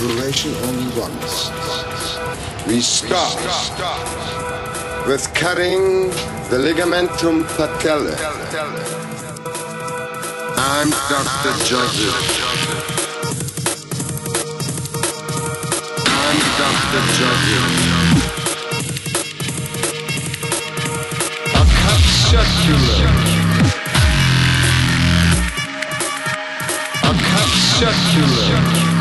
operation only once. We start with cutting the ligamentum patellae. I'm Dr. Joseph. I'm Dr. Joseph. A cut circular. Circular.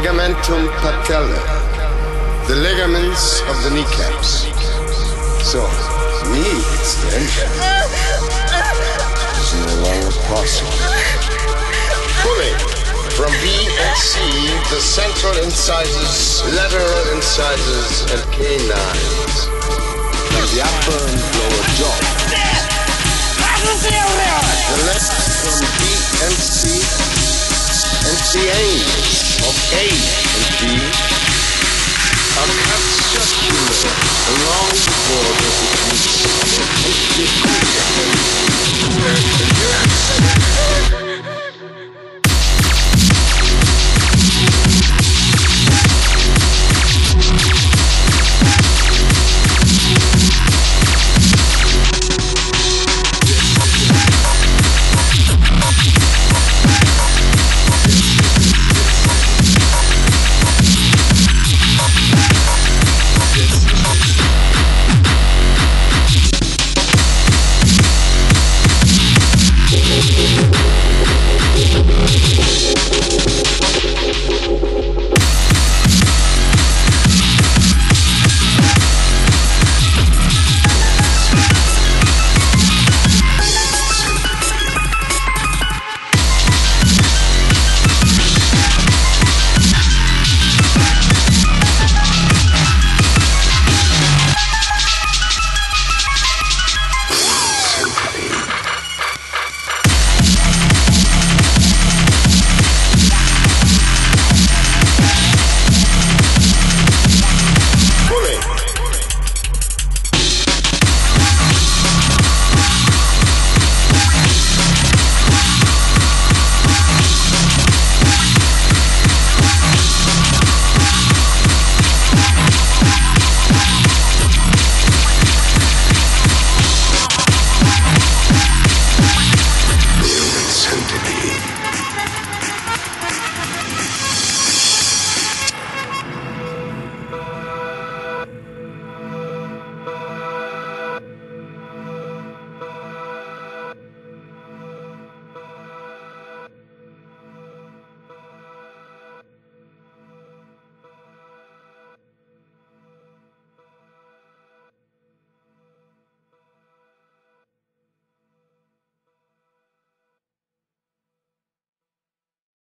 Ligamentum patellae, the ligaments of the kneecaps. So, the end. It's no longer possible. Pulling from B and C, the central incisors, lateral incisors, and canines. From the upper and lower jaw. The left from B and C and the angles of A and B. Just